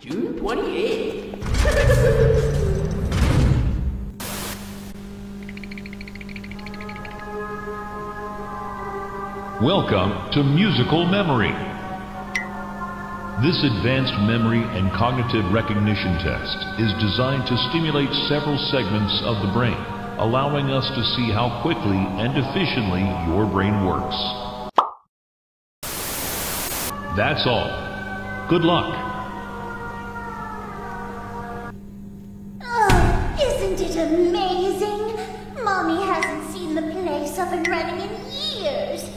June 28th. Welcome to Musical Memory. This advanced memory and cognitive recognition test is designed to stimulate several segments of the brain, allowing us to see how quickly and efficiently your brain works. That's all. Good luck. Amazing? Mommy hasn't seen the place up and running in years.